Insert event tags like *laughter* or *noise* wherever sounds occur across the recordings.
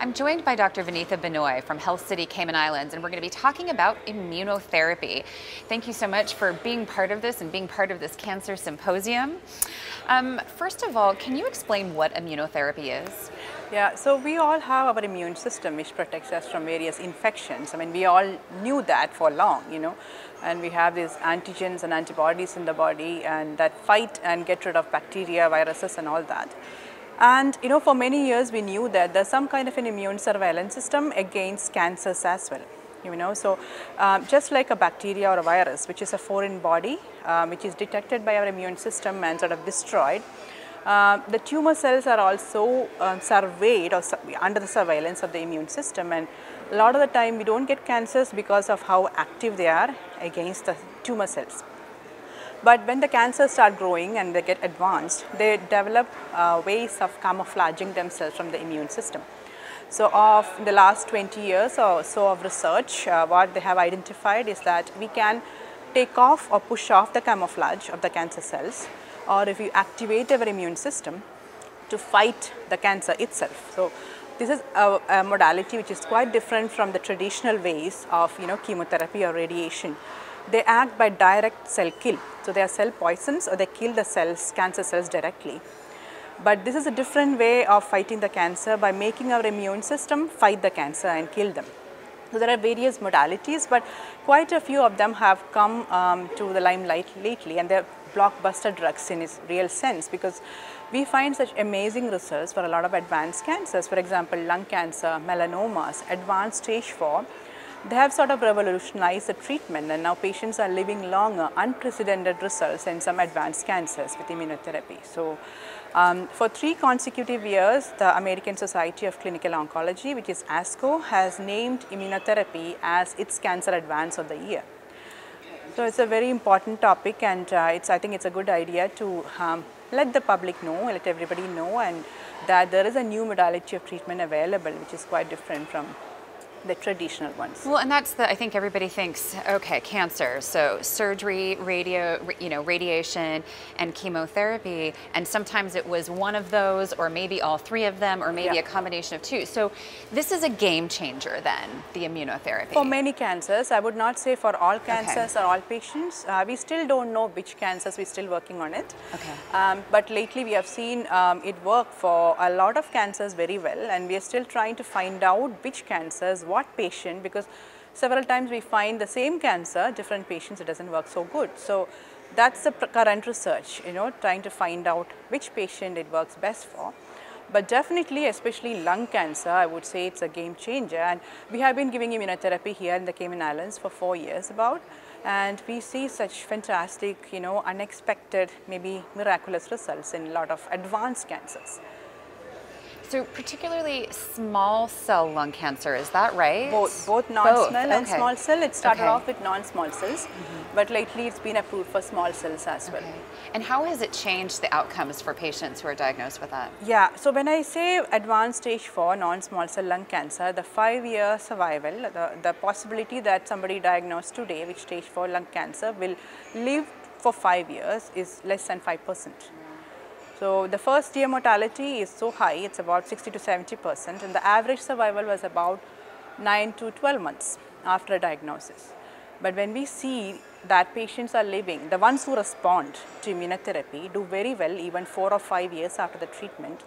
I'm joined by Dr. Vineetha Binoy from Health City Cayman Islands, and we're going to be talking about immunotherapy. Thank you so much for being part of this and being part of this cancer symposium. Um, first of all, can you explain what immunotherapy is? Yeah, so we all have our immune system which protects us from various infections. I mean, we all knew that for long, you know, and we have these antigens and antibodies in the body and that fight and get rid of bacteria, viruses and all that. And you know, for many years we knew that there's some kind of an immune surveillance system against cancers as well. You know, so um, just like a bacteria or a virus, which is a foreign body, um, which is detected by our immune system and sort of destroyed, uh, the tumor cells are also um, surveyed or su under the surveillance of the immune system and a lot of the time we don't get cancers because of how active they are against the tumor cells. But when the cancers start growing and they get advanced, they develop uh, ways of camouflaging themselves from the immune system. So of the last 20 years or so of research, uh, what they have identified is that we can take off or push off the camouflage of the cancer cells or if you activate our immune system to fight the cancer itself. So this is a, a modality which is quite different from the traditional ways of you know chemotherapy or radiation they act by direct cell kill. So they are cell poisons or they kill the cells, cancer cells directly. But this is a different way of fighting the cancer by making our immune system fight the cancer and kill them. So there are various modalities, but quite a few of them have come um, to the limelight lately and they're blockbuster drugs in its real sense because we find such amazing results for a lot of advanced cancers. For example, lung cancer, melanomas, advanced stage 4 they have sort of revolutionized the treatment and now patients are living longer, unprecedented results in some advanced cancers with immunotherapy. So um, for three consecutive years, the American Society of Clinical Oncology, which is ASCO, has named immunotherapy as its cancer advance of the year. So it's a very important topic and uh, it's, I think it's a good idea to um, let the public know, let everybody know and that there is a new modality of treatment available which is quite different from the traditional ones. Well, and that's the, I think everybody thinks, okay, cancer, so surgery, radio, you know, radiation and chemotherapy, and sometimes it was one of those, or maybe all three of them, or maybe yeah. a combination of two. So this is a game changer then, the immunotherapy. For many cancers, I would not say for all cancers okay. or all patients. Uh, we still don't know which cancers, we're still working on it. Okay. Um, but lately we have seen um, it work for a lot of cancers very well, and we are still trying to find out which cancers what patient because several times we find the same cancer, different patients, it doesn't work so good. So that's the current research, you know, trying to find out which patient it works best for. But definitely, especially lung cancer, I would say it's a game changer. And we have been giving immunotherapy here in the Cayman Islands for four years about. And we see such fantastic, you know, unexpected, maybe miraculous results in a lot of advanced cancers. So particularly small cell lung cancer, is that right? Both, both non-small okay. and small cell. It started okay. off with non-small cells, mm -hmm. but lately it's been approved for small cells as okay. well. And how has it changed the outcomes for patients who are diagnosed with that? Yeah, so when I say advanced stage 4 non-small cell lung cancer, the five-year survival, the, the possibility that somebody diagnosed today with stage 4 lung cancer will live for five years is less than 5 percent. So the first year mortality is so high, it's about 60 to 70 percent and the average survival was about 9 to 12 months after a diagnosis. But when we see that patients are living, the ones who respond to immunotherapy do very well even 4 or 5 years after the treatment.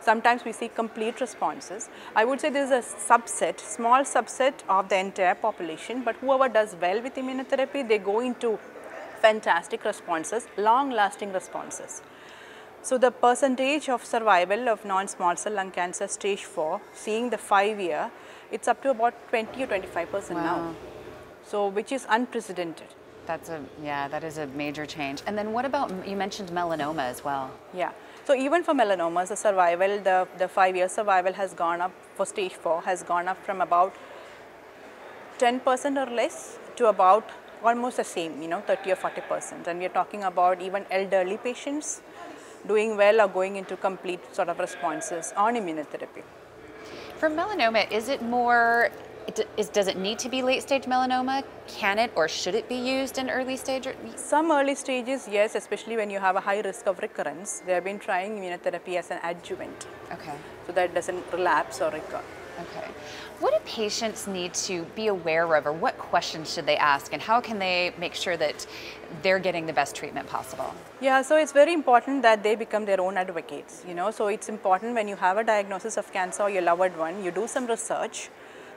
Sometimes we see complete responses. I would say this is a subset, small subset of the entire population, but whoever does well with immunotherapy, they go into fantastic responses, long lasting responses. So the percentage of survival of non-small cell lung cancer stage 4, seeing the 5 year, it's up to about 20 or 25 percent wow. now. So which is unprecedented. That's a, yeah, that is a major change. And then what about, you mentioned melanoma as well. Yeah. So even for melanomas, the survival, the, the 5 year survival has gone up for stage 4, has gone up from about 10 percent or less to about almost the same, you know, 30 or 40 percent. And we are talking about even elderly patients doing well or going into complete sort of responses on immunotherapy. For melanoma, is it more, is, does it need to be late stage melanoma? Can it or should it be used in early stage? Some early stages, yes, especially when you have a high risk of recurrence. They have been trying immunotherapy as an adjuvant. Okay. So that doesn't relapse or recur. Okay. What do patients need to be aware of, or what questions should they ask, and how can they make sure that they're getting the best treatment possible? Yeah, so it's very important that they become their own advocates, you know. So it's important when you have a diagnosis of cancer or your loved one, you do some research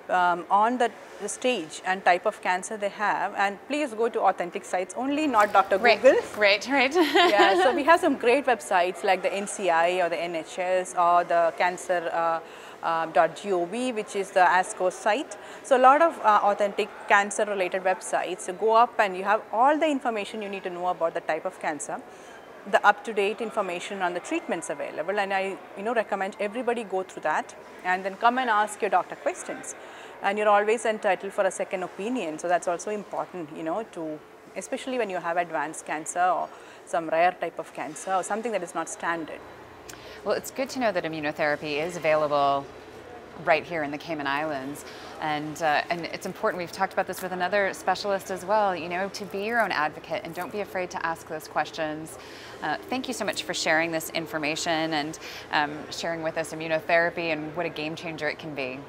um, on the, the, stage and type of cancer they have and please go to authentic sites only, not Dr. Right, Google. right, right. yeah, so we *laughs* have some great websites like the NCI or the NHS or the cancer uh, uh, .gov, which is the ASCO site. So a lot of uh, authentic cancer related websites. So go up and you have all the information you need to know about the type of cancer the up-to-date information on the treatments available and I you know recommend everybody go through that and then come and ask your doctor questions and you're always entitled for a second opinion so that's also important you know to especially when you have advanced cancer or some rare type of cancer or something that is not standard. Well, it's good to know that immunotherapy is available right here in the Cayman Islands. And, uh, and it's important, we've talked about this with another specialist as well, you know, to be your own advocate and don't be afraid to ask those questions. Uh, thank you so much for sharing this information and um, sharing with us immunotherapy and what a game changer it can be.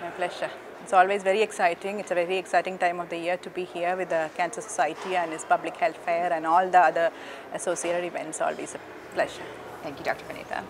My pleasure. It's always very exciting. It's a very exciting time of the year to be here with the Cancer Society and its public health fair and all the other associated events. Always a pleasure. Thank you, Dr. Vineetha.